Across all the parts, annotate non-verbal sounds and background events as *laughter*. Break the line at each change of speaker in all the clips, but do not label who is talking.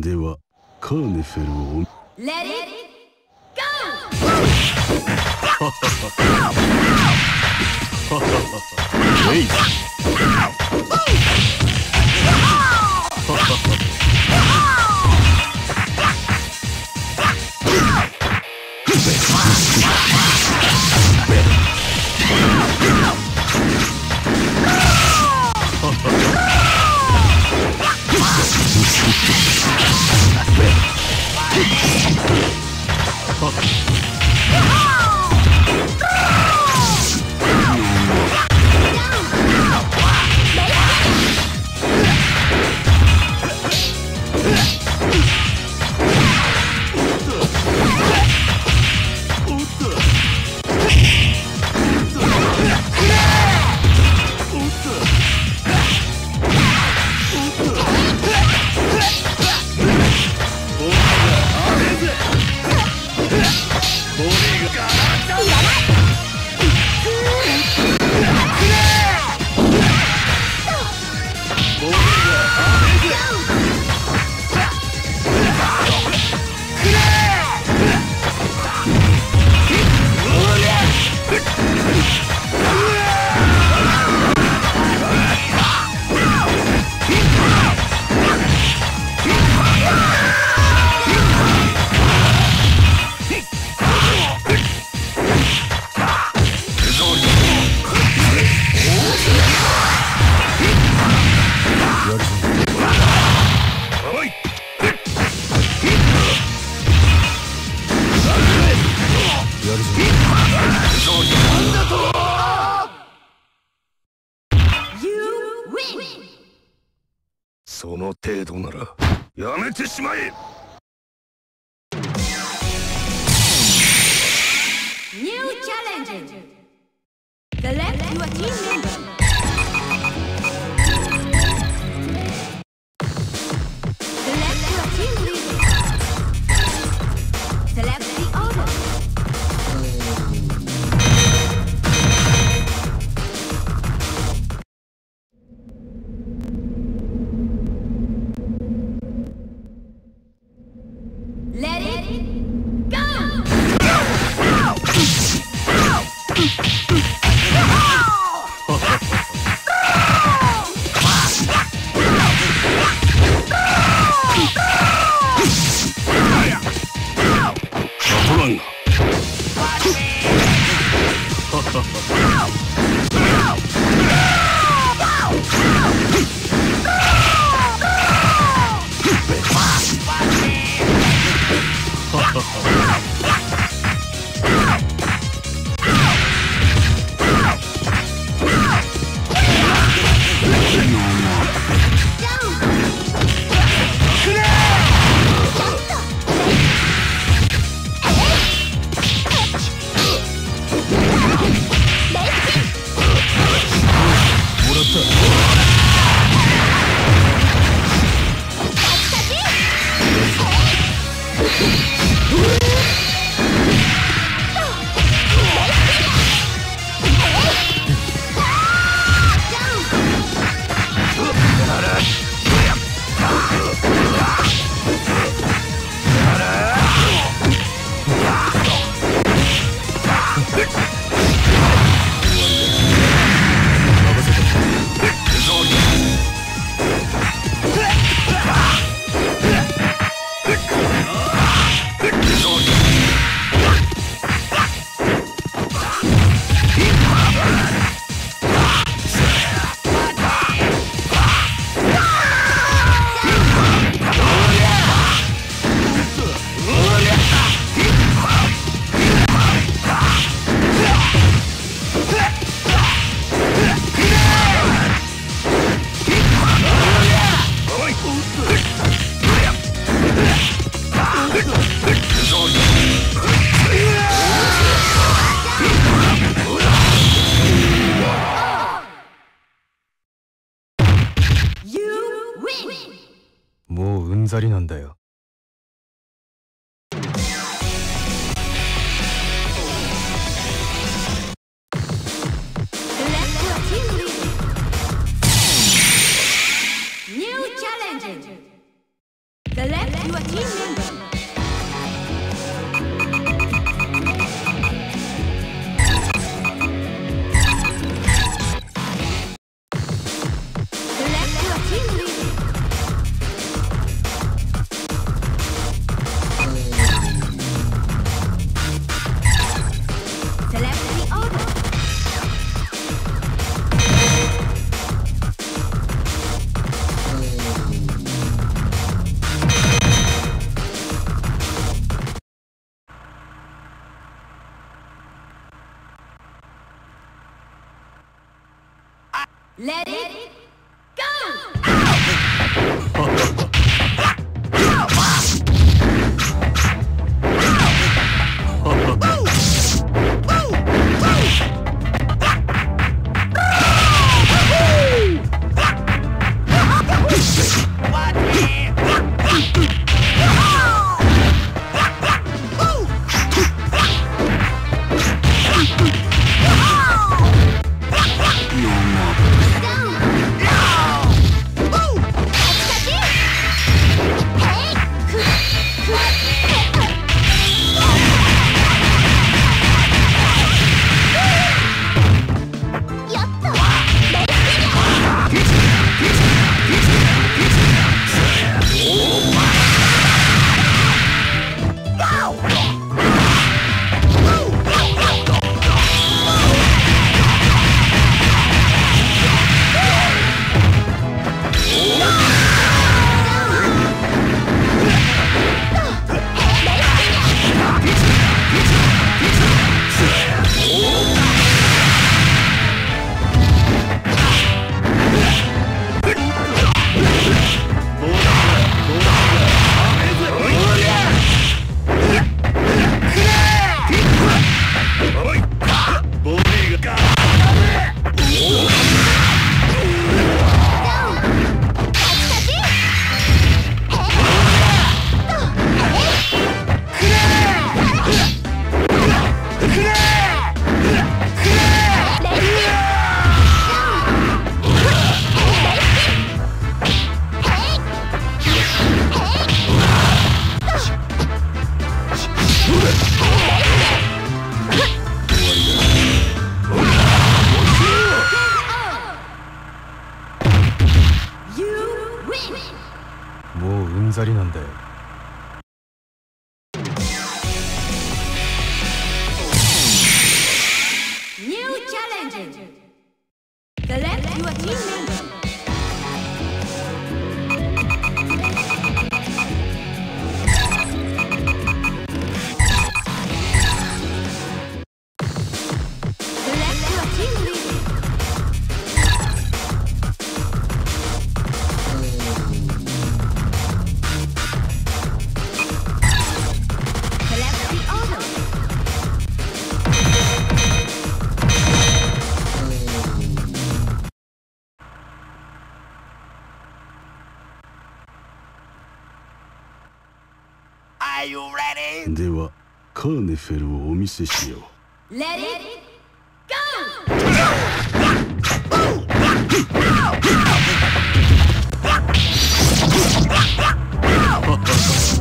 ではカーネフェルを *laughs* Ooh. しま
カーネフェルをお見せしよう
go! *laughs*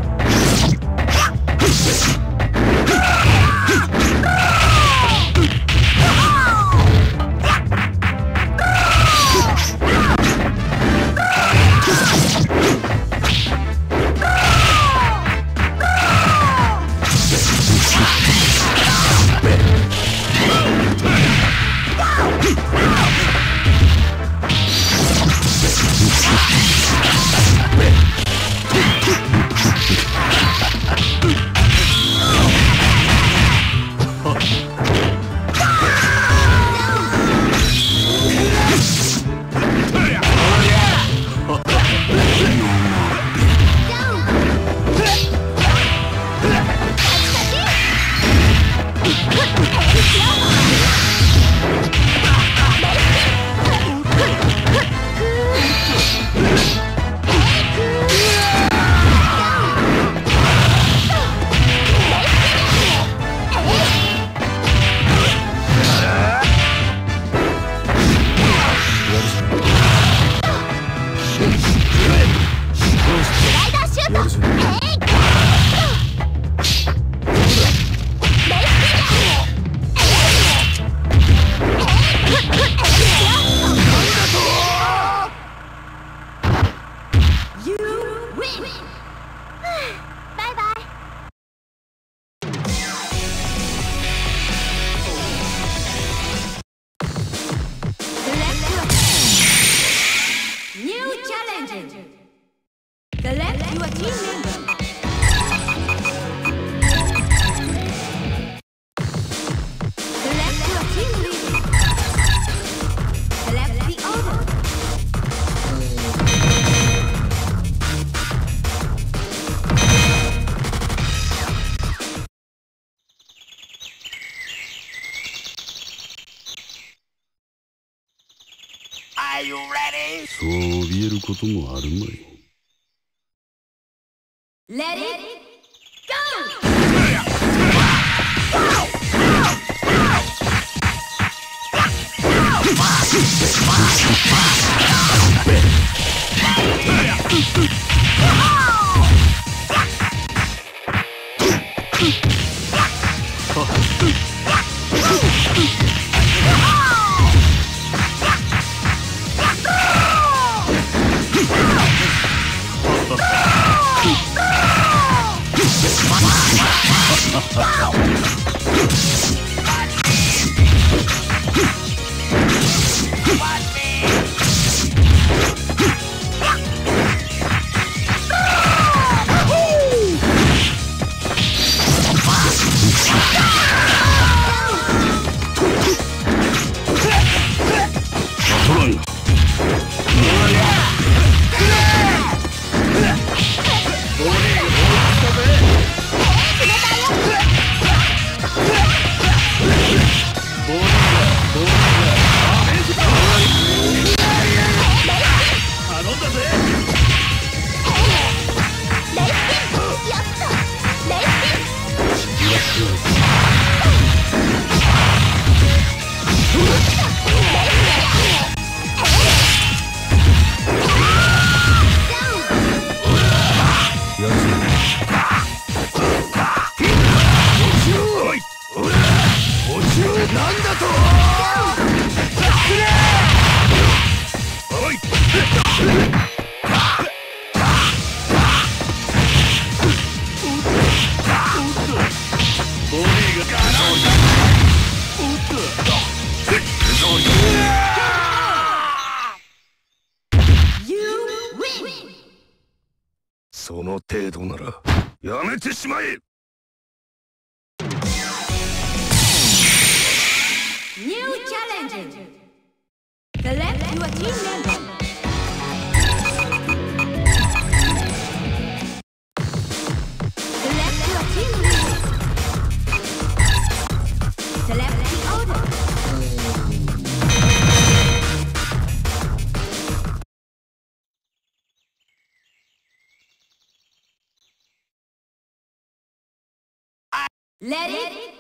Challenging. The left, you are team member. The left, you are team leader. The left, the order.
Are you ready?
Sure. 怯えることもあるまい。
you Ow! Let it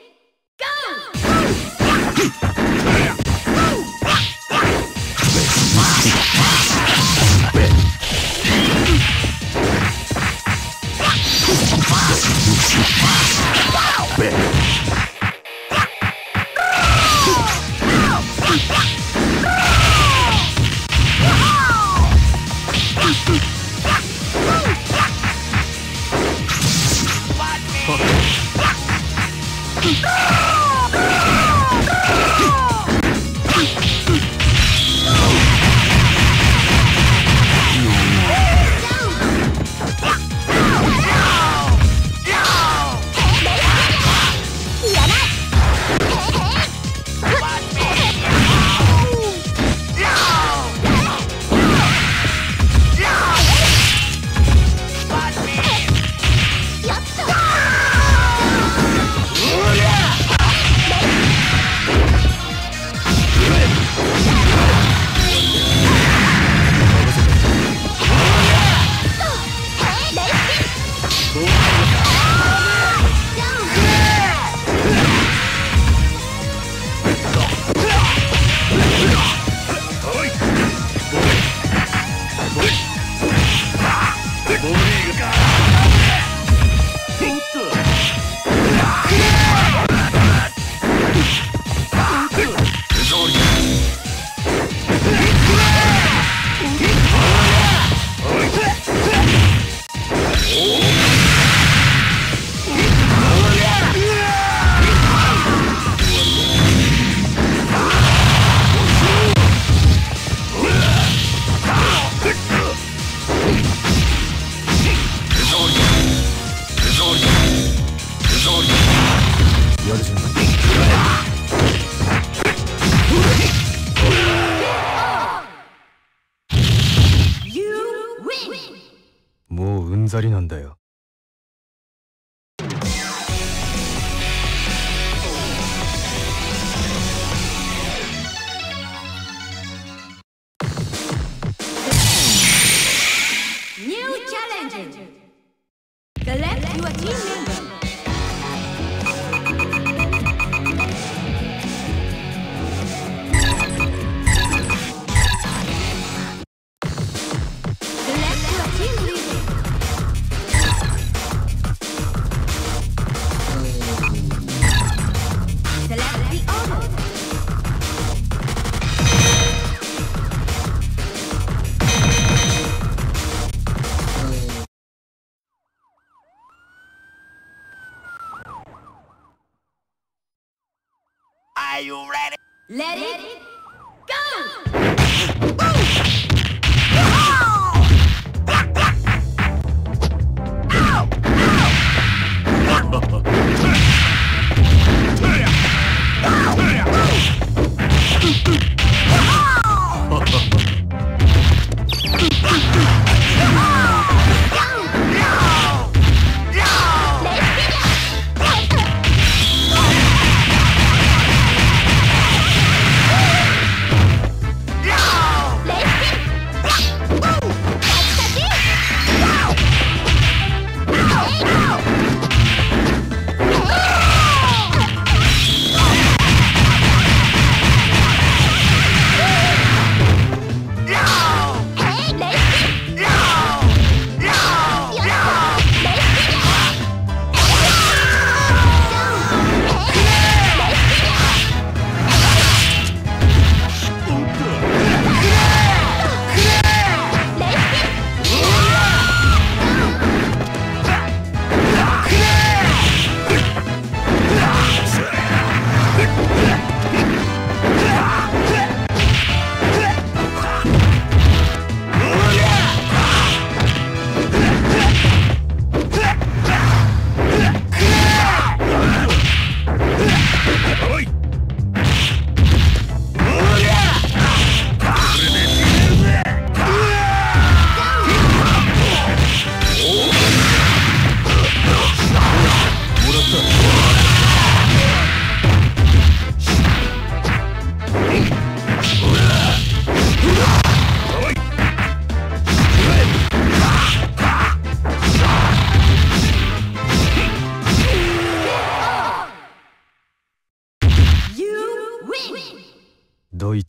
you
ready?
Let it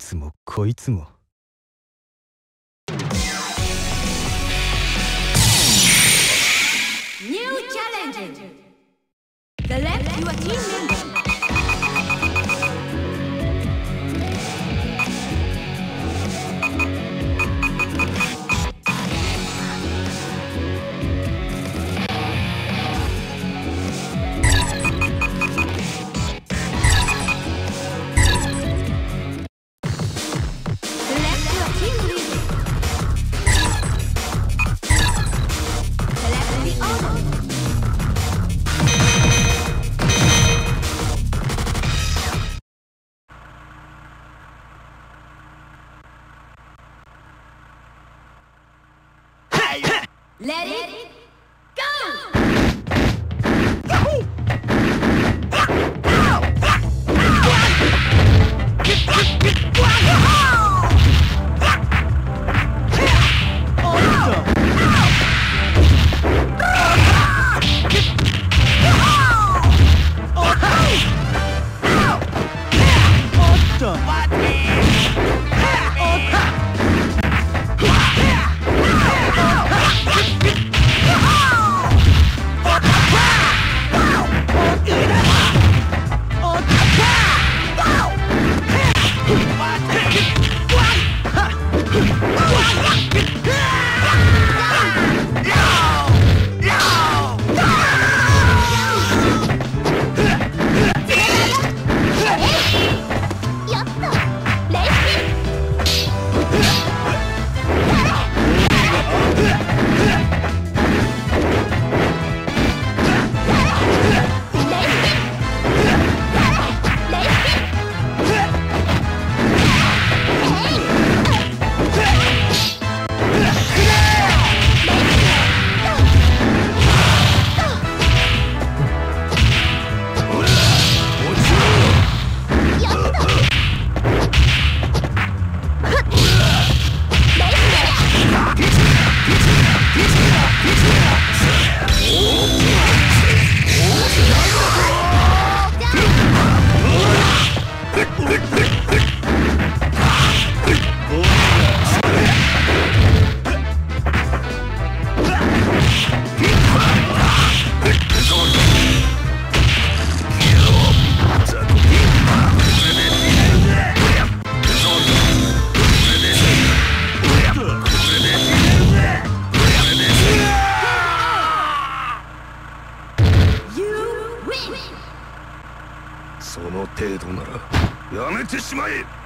つもこいつも
New challenger! Select your team member. その程度ならや
めて
しまえ。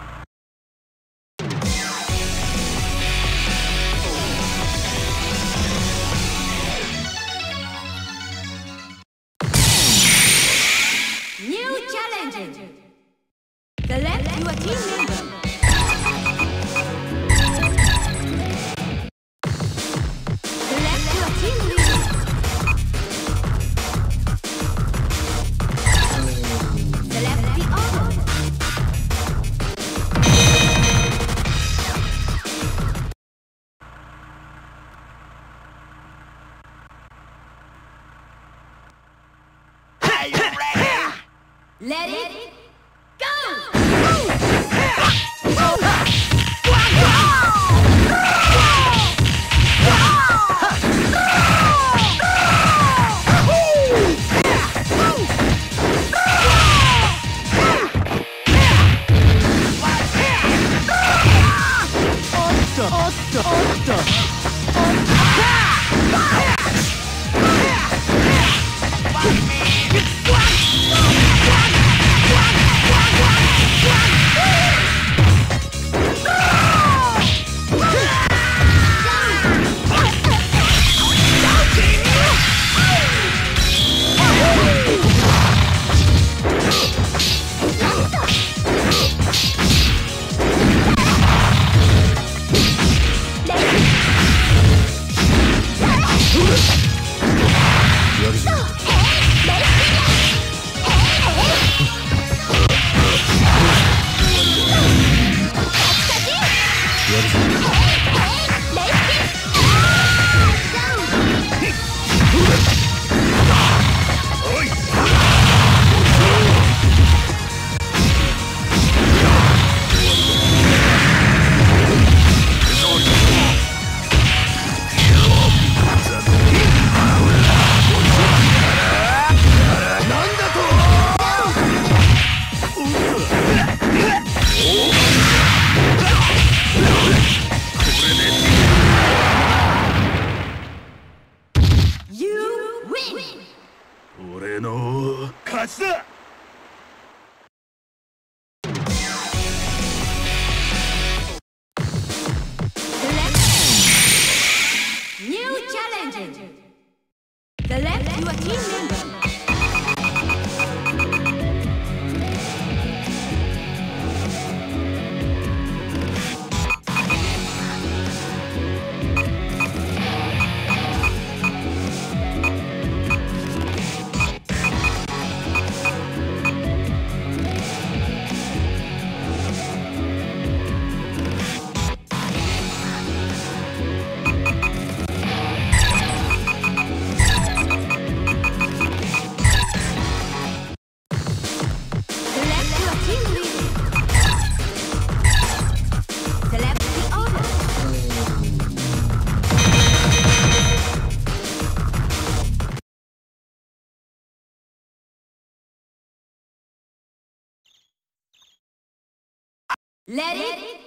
Let it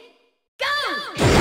go!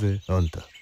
de tonto.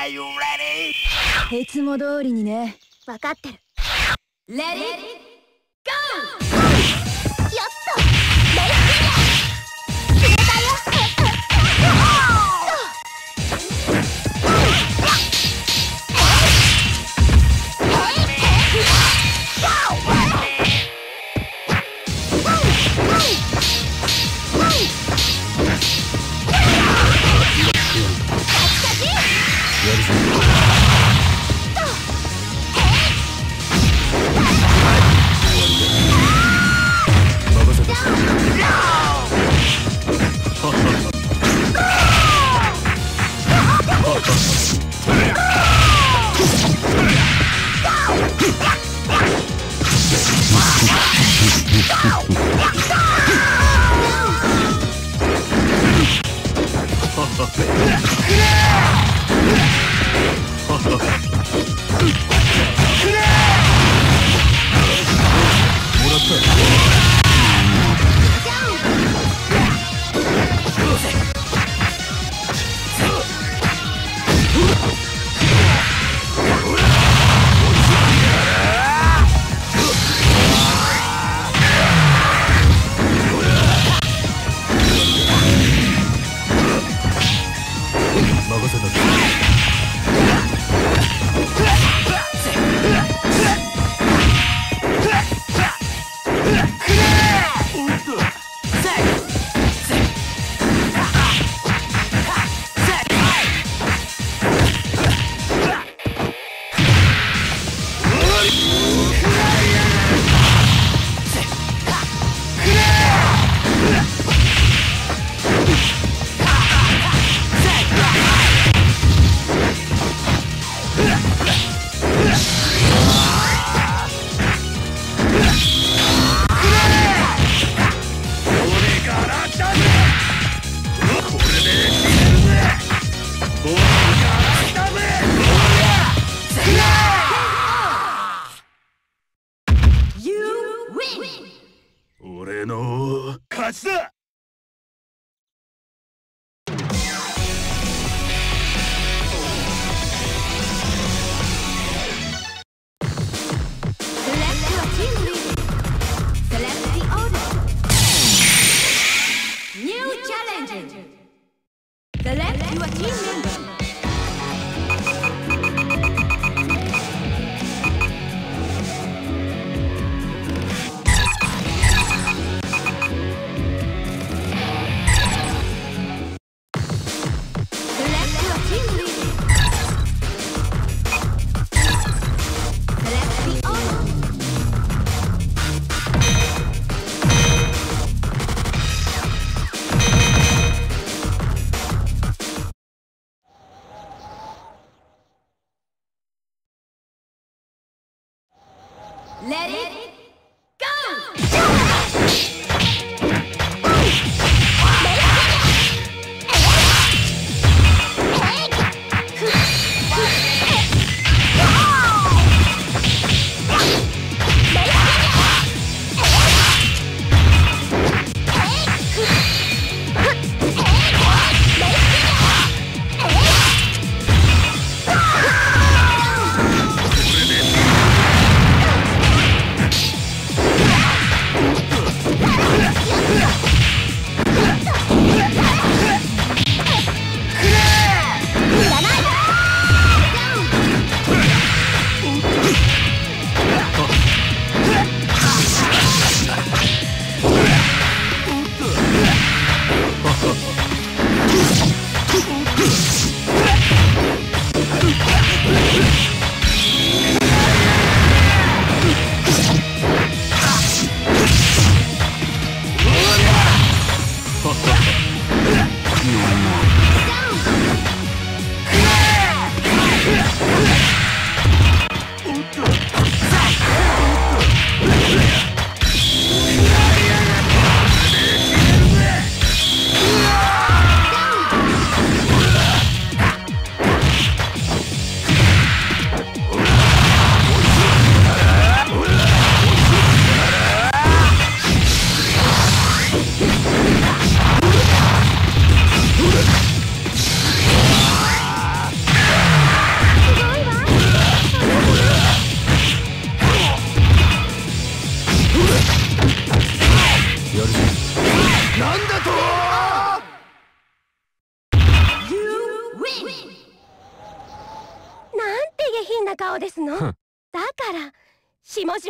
Are you ready?
いつも通りにね。分かってる。
Let it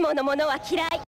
方の
も
の
は嫌い。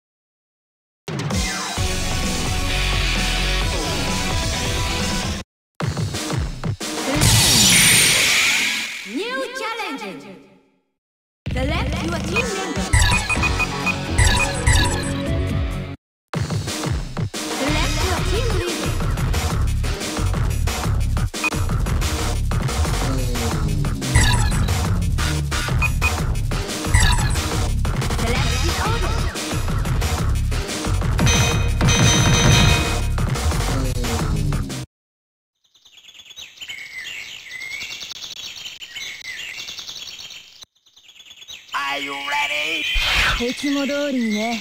いつも通りにね。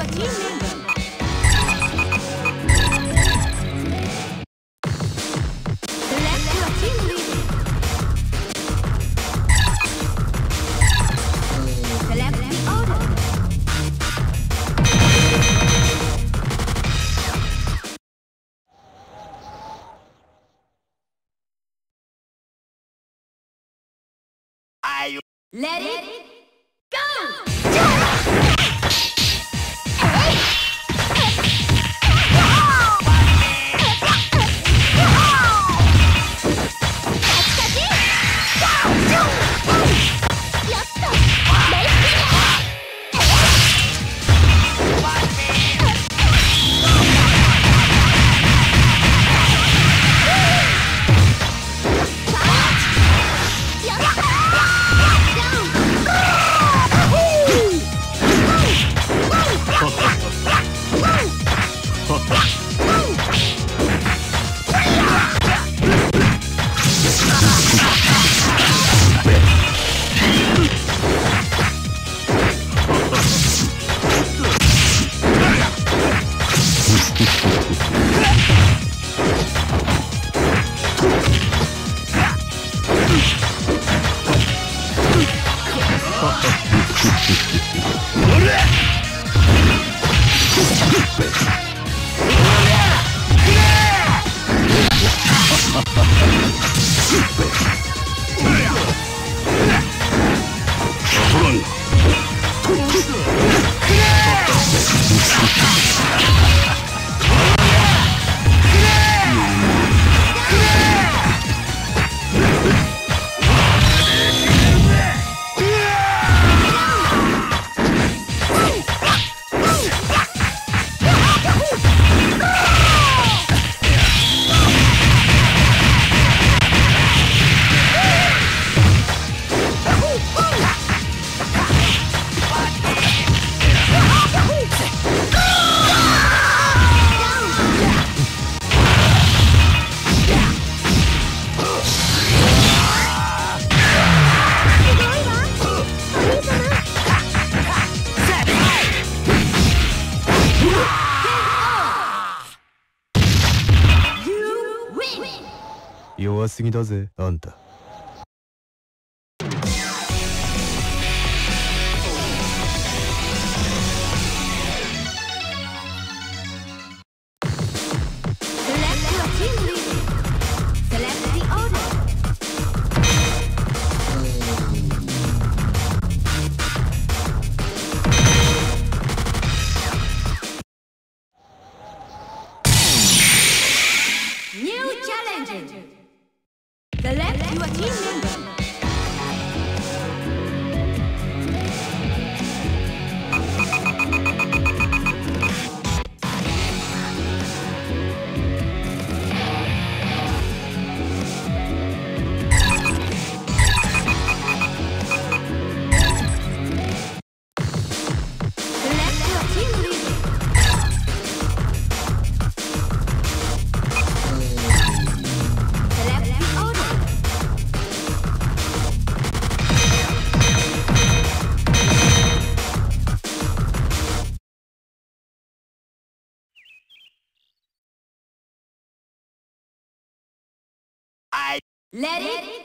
a
new member.
Let,
Let it, it Ha ha
ha. 過ぎだぜあんた
Let it